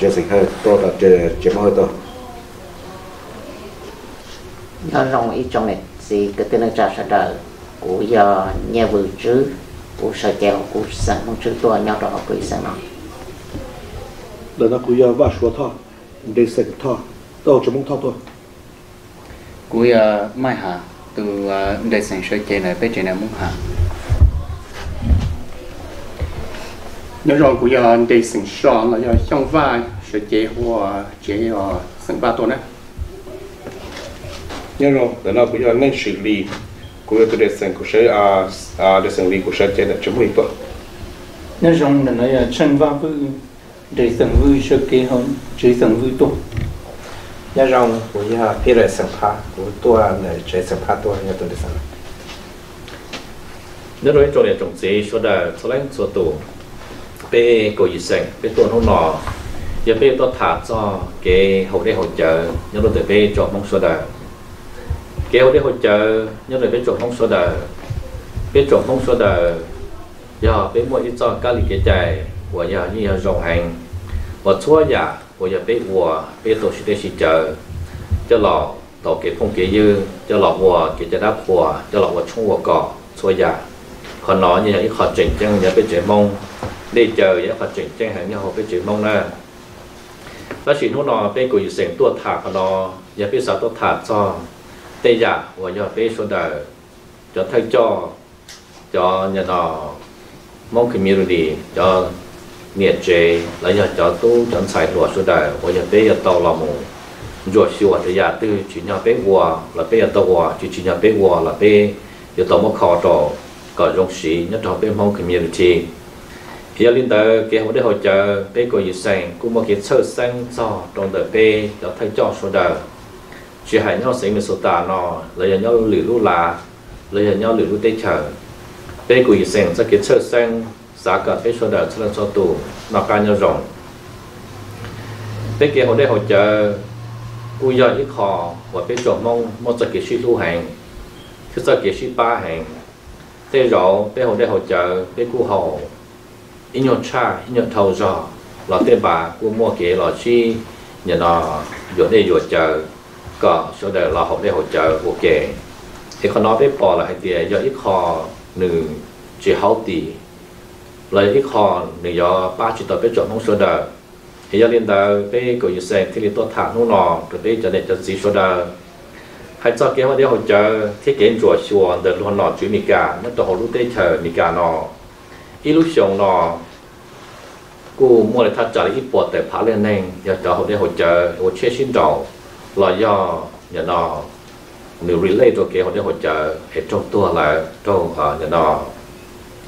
chơi sinh hơi to là chơi chơi hơi to nó rong ít trong này gì cái tên là trả sợ đời của giờ nhà vừa chứ của sợ chèo của sợ mong chứ tôi nhau đó của sợ nó là nó cũng va số thọ để sẽ thọ tao chỉ mong thọ thôi cú mai hà từ để sản xuất chế này bé chế này muốn hà nếu rồi cũng giờ để sinh sản là giờ trong vai sẽ chế hoa chế ở sinh ba tuần đấy nhớ rồi để nó cũng giờ nên xử lý cũng có để sinh cũng sẽ à à để xử lý cũng sẽ chế là chấm mười tuần nó rong là nó chân va với để tầng vui sơ kế hơn chỉ tầng vui tốt nhớ rằng của nhà phía lại sản phá của tôi là chế sản phá tôi nhà tôi để sản nhớ rồi trồng để trồng gì số đời số lãnh số tù bê cô y sinh bê tuần hôm nọ. Giờ bê tôi thả cho cái hậu đây hỗ trợ nhớ rồi bê chọn mong số đời. Cái hậu đây hỗ trợ nhớ rồi bê chọn mong số đời. Bê chọn mong số đời. Giờ bê mua ít cho cá lì cái chạy của giờ như giờ rộng hành. Và chúa giả của giờ bê của bê tổ chức để chờ cho lọ tổ kế phong kế dư, cho lọ của kế cho đáp của cho lọ của chung của cỏ chúa giả còn nó như những khó chỉnh chân nhớ bê trẻ mong để chờ những phát triển trên hàng như họ bê mong na. Và chỉ nó nó bê của sinh tua thả của nó nhà bê sao tua thả cho tây giả và nhà bê số đời cho thay cho cho nhà nó mong community cho nhiệt chế lấy nhà cho tu, cho xài lúa số đời và nhà bê giờ tàu là một rồi thì giờ từ chỉ nhà bê hòa là bê giờ tàu hòa chỉ chỉ nhà bê hòa là bê giờ tàu một khó trò có rong sĩ nhất là bê mong community hiện linh tới cái hôm đấy hỗ trợ bê có dự sang cũng một cái sơ sang cho trong đời bê cho thay cho số đời chỉ hãy nhau sinh một số tà nó lấy nhau lử lú là lấy nhau lử lú tê chờ bê có dự sang cho cái sơ sang giá cả bê số đời cho lên số tù nó cao nhau rộng bê kia hôm đấy hỗ trợ cũng giờ ít khó và bê chỗ mong một cho cái suy lưu hành thứ cho cái suy ba hành thế rõ bê hồ đây hỗ trợ bê cú hồ in your cha in your thầu giò là tế bà của mua kế là chi, nhà nó dọn đây dọn chờ. Có số đời là học đây hỗ trợ kế. Thì con nói với bò là hai tiền do ít kho nữ chỉ hậu tỷ lấy ít kho nữ do ba chỉ tập bé chọn không số đời. Thì do liên đời với cổ như xem thì tôi thả nó nọ rồi đây cho nên cho gì số đời. Hay cho kế mà đây hỗ trợ, thiết kế chùa chùa để luôn nọ chú mì cả nó tổ hỗ lúc tây chờ mì cả nọ. ít lúc xong nọ cô mua lại thắt trả ít bọt để phá lên nên giờ cho họ để hỗ trợ hỗ trợ xin đầu là do nhà nọ nếu relay cho cái họ để hỗ trợ hệ trong tua là trong nhà nọ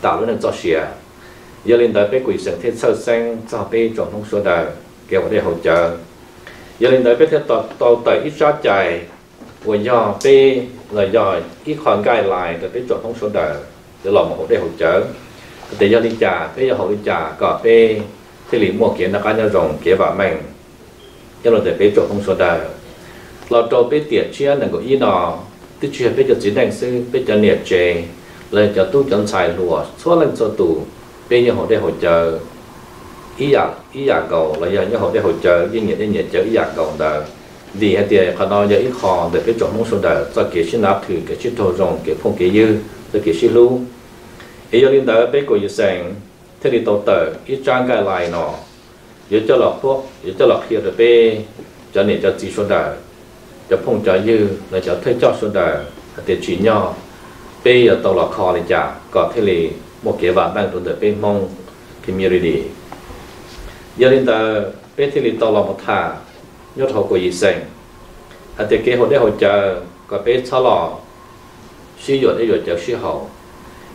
tạo nên cho xia giờ lên tới cái quỷ sinh thiết sơ sinh cho cái trong thông số đời cái họ để hỗ trợ giờ lên tới cái thiết tàu tàu tới ít ra chạy 我要被来要一款盖来的被转通手的，就老么好的 để cho đi trà, thế cho họ đi trà, cà phê, thế lý mua kiến là cá nhân rồng kế và mình cho là để bế chỗ không số đời lo cho bế tiệt chia là của y nọ. Tức chia bế cho chính đành sư bế cho nhiệt chế lời tu chân xài lùa số lần số tù. Bế như họ để hỗ trợ ý giả ý giả cầu, là giờ như họ để hỗ trợ với nhiệt để nhiệt trợ ý giả cầu đời. Vì hay tiền khả giờ ít khó, để bế chỗ không số đời do kế sinh nạp thử kế rồng kế phong kế dư rồi kế sinh 一年到北国一生，特里到到一张个来呢，也叫老婆，也叫老婆的呗，叫你叫子孙的，叫碰叫友，那叫推叫孙的，得去鸟，呗要到老靠的家，搞特里莫给娃当中的呗梦，community，一年到呗特里到老莫他，要透过一生，啊得给好的好家，搞呗操劳，需要的要叫需好。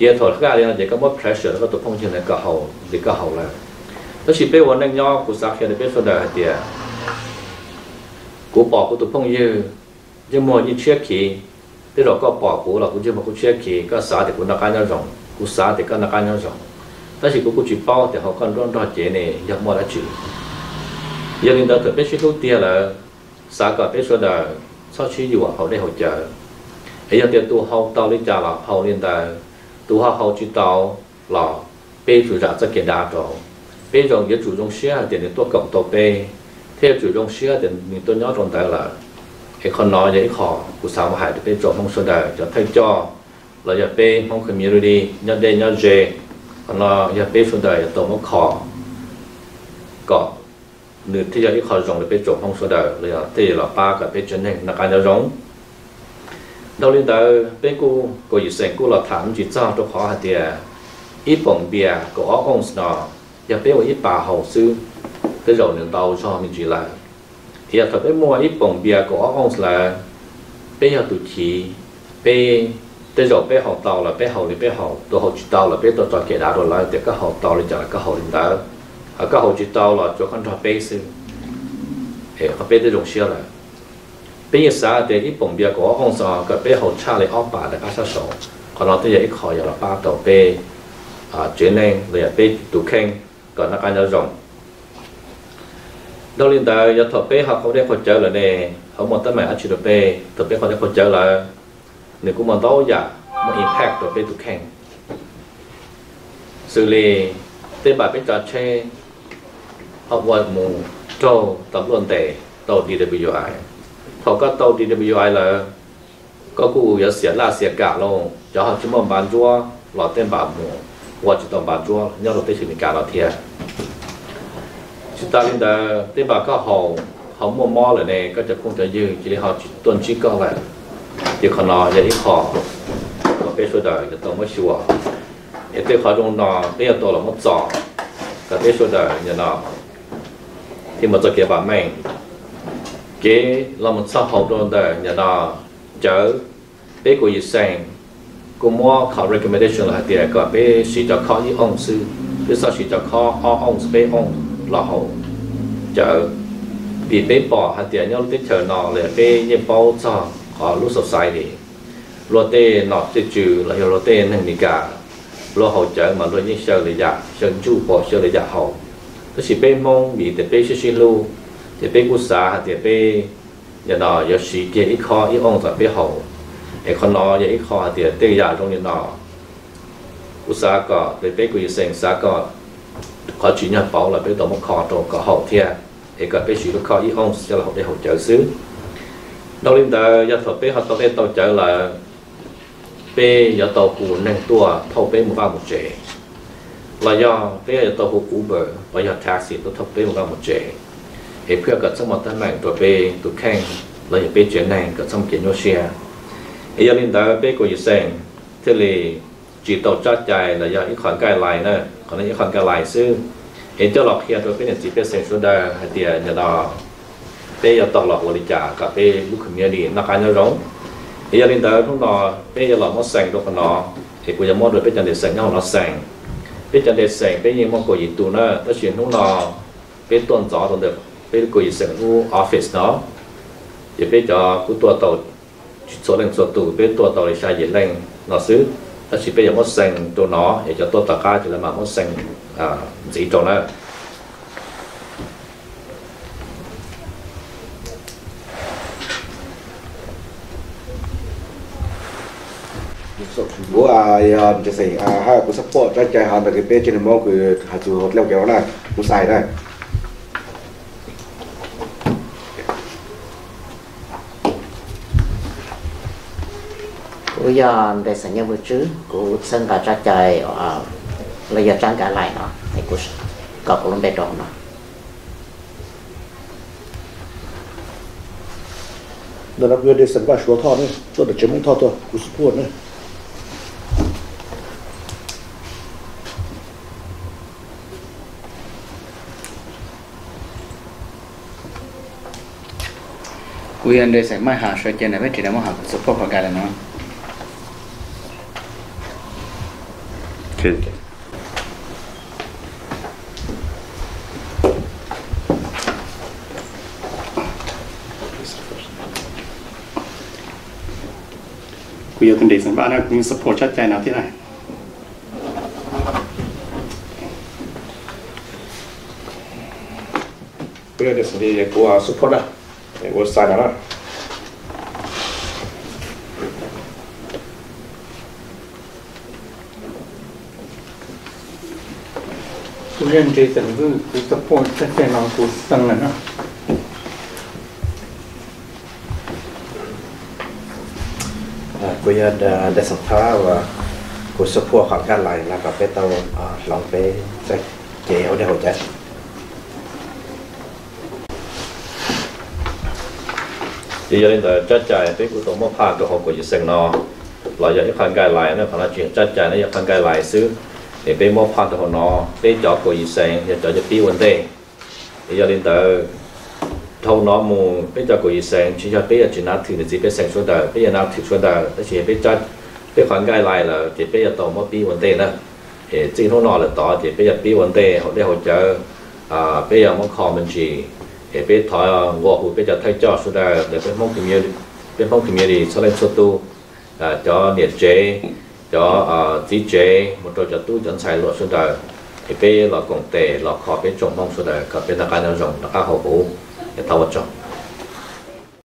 giờ thôi pressure cái này là có mất pressure nó có tụ phong trên này có hậu thì có hậu là. Đó chỉ bê vấn đề nhỏ của xã hội biết số đời thì à. của bỏ của tụ phong như nhưng mà như chia kỳ là có bỏ của là cũng chưa mà cũng chia kỳ có thì cũng là cái nhau rộng của thì có là cái nhau rộng. Đó chỉ cũng chỉ bao thì họ cònron đó chế này giờ mua đã chịu giờ nên đó thực biết lúc tiền là xã có biết số là sau họ để hỗ trợ ấy giờ tiền tu hậu tao lên trả là hậu lên là tu hậu hậu chỉ tao là bây chủ giả rất kiện đa rồi bây giờ giờ chủ động xia tiền để tôi cộng tôi bây theo chủ động xia tiền mình tôi nhớ trong tay là cái con nói vậy khó của sao mà hải được cái chỗ mong số đời cho thay cho là giờ bây mong community nhớ đây nhớ dễ còn nó giờ bây số đời tổ mong khó có nửa thì giờ ít khó dùng được bây chỗ mong số đời là thì là ba cái bây chân hình là cái nó giống đầu tiên tới bên cô có dự sinh cô là thảm chuyện cho cho khó hạt tiền ít bồng bia có ông nó giờ bé ít bà hậu sư tới rồi nên tàu cho mình chỉ là thì thật bé mua ít bồng bia của ông là bé giờ tụi chị bé tới rồi bé học tàu là bé học thì bé học tôi học chỉ tàu là bé tôi cho kể đá rồi lại để các học tàu thì chẳng là các học đến đó ở các học chỉ tàu là cho con cho bé sư thì các bé tới dùng xưa là bây giờ sáng thì cái bồng bia của ông sao cái bé học cha lại ông bà để các số còn nó tới giờ ít khỏi giờ là ba đầu bê à chuyển lên rồi bê tụ khen còn nó cái nó rộng đâu liên đại giờ thọ bê họ không đem khỏi trở lại nè họ muốn tới mày ăn chịu bê thọ bê họ đem khỏi trở lại nếu cũng muốn đâu giờ muốn impact được bê tụ khen xử lý tế bà bé trò chơi học vật mù trâu tập luận tệ tàu DWI họ có tàu DWI là có cụ giờ xỉa là xỉa cả luôn cho họ chỉ muốn bán chúa lọt tên bà mù hoặc chỉ tàu bán chúa nhau được tới sự cả lọt thiệt chúng ta lên đó tế bào có hậu hậu mua mò lại này cóจะคงจะยืนchỉ họ chỉ tuần chỉ có lại thì còn nó giờ đi khó có biết số đời cái tàu mới sửa cái tế khó trong nó bây giờ tàu là mất giỏ cái biết số đời như nó thì mà cho kia bà mình cái là một xã hội đồ đời nhà đó, chớ biết của dịch sang. Cô mua khảo recommendation là tiền có bé chỉ cho khó như ông sư. Biết sao chỉ cho khó ông sư biết ông là hậu. Chợ vì bé bỏ hạt tiền nhau tết chờ nọ là bé như bao cho họ lúc sập sai đi. Lo tê nọ tê trừ là lo tê nên mình cả. Lo hậu chở mà lo như sợ là giả sợ chu bỏ sợ là giả hậu. Tức chỉ bé mong vì để bé xin lưu. để bé cú xả hạt tiền bé giờ nọ giờ sĩ kia ít khó ít ông giờ bé hậu để con nọ giờ ít khó hạt tiền tê giả trong như nọ cú xả có để bé cú sinh xả có có chủ nhà bảo là biết tổ một kho tổ có hậu thia thì có biết sự kho ý ông sẽ là học để hỗ trợ xứ đầu tiên là giờ thuật biết học tàu tàu trợ là bé giờ tàu cụ nâng tua thâu bé một vài một trẻ là do bé giờ tàu cụ cũ bờ và giờ taxi tôi thâu bé một vài một trẻ thì เพื่อกับสมองตั้งแหน่งตัวเป้ตัวแข้งเราอย่าไปเจอแหน่งกับสมองเกียรติโยเชียไอ้ยาลินด hiệp kia gật trong một tay mạng tuổi bê tuổi khen là hiệp bê chuyển nàng gật trong kiến nô xe ý là linh đạo của dự sen thế là chỉ tổ cho chạy là do ít khoản cái lại nữa, còn là khoản cái lại xứ hiện cho lọc kia tôi cái nhận chỉ bê sen xuống đây hay nhà đó bê giờ tọt lọc là đi cả bê lúc khởi nghĩa đi, nó khá nhau rống ý là linh đạo không nó bê giờ lọc mất sen đâu còn được bê chân để sen nhau nó sen bê chân để mong của gì tù nữa, nó chuyển không nó, bê tuần gió tuần được bây giờ cái sự office đó giờ bây giờ của tua tàu số lần số tù bây tua tàu là sai gì lần nó xứ. Ta chỉ bây giờ mất sinh tụ nó để cho tua tàu cá chỉ là mà mất sinh à gì cho nó bố à giờ à, sẽ à hai cũng support cho chạy hàng được cái page trên mong cái hạt chuột leo kéo này cũng xài này. của do đề sản nhân vật chứ của sân cả ra trời ờ, là giờ trang cả lại nó thì của có của lông bê trộn nó. Đó là người đề sản qua số thọ nữa tôi đã chứng minh thọ tôi của sự buồn nữa quyền đây sẽ mai hạ soi chân này với chị đã một học số phận của gà là nó. Good. Quý yêu thân đệ dẫn bạn cũng support chắc chắn nào thế này. Quý yêu đệ dẫn thì của à, support à, của sign đó. 认这整个一个破这电脑不生了呢。cô nhớ đã sống thá và cô số phua hoặc ra lại là cà phê tàu à, lòng phê sẽ chế ở đây hồ chết thì giờ chạy phê của tổ mô phạt của họ của dự sinh nó. Là giờ những phần gai lại nó phần là chuyện chất chạy nó những phần gai lại xứ để bên mua phạt hồ nó bên cho cô y sen để cho cho tiêu vấn đề để cho đến tới thâu nó mù, bên cho cô y sen chỉ cho bên chỉ nát thì chỉ bên sen xuống đời bên nát thì xuống đời nó chỉ bên cho bên khoản gai lại là chỉ bên tổ mua tiêu vấn đề nữa thì chỉ thâu nó là tổ chỉ bên tiêu vấn đề họ để hỗ trợ à bây giờ mong khó mình chỉ để bên thỏi ngộ hụt bên cho thay cho xuống đời để bên mong tìm yêu bên mong tìm yêu thì sau đây số tu à, cho nhiệt chế cho à chế một đôi cho tu dẫn sai luật xuống đời. Thì bây là công tệ là khó bên trong mong xuống đời, cả bên là cái nào rộng, là các hậu bố để thao vật trọng